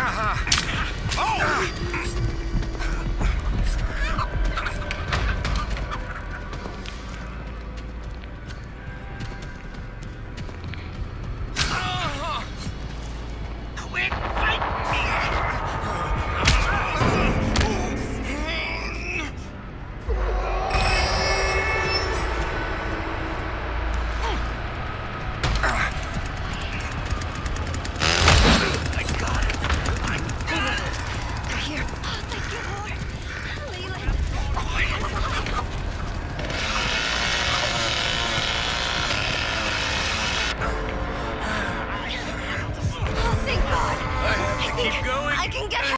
Aha! Keep going. I can get